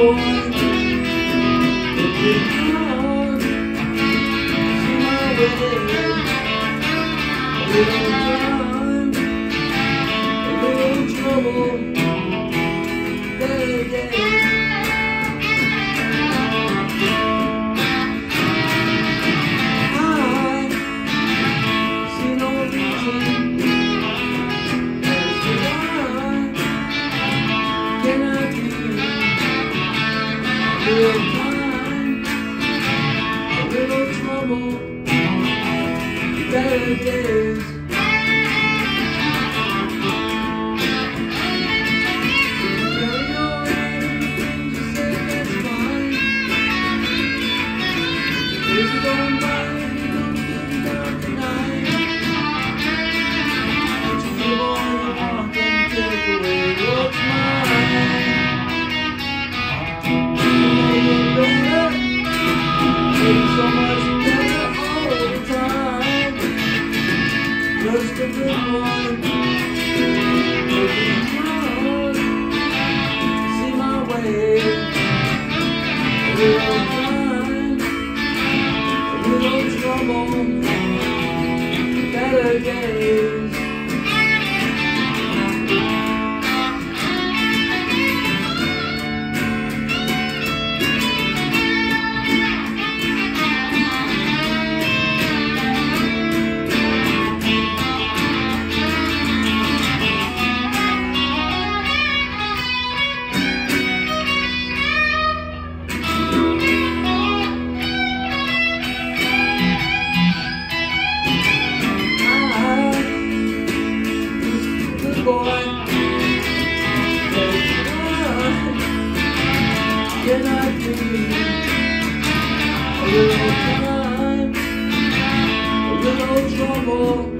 little time. a little trouble. Better days. Just a good one. See my way. A little time, a little trouble, better days. A little time, a little trouble,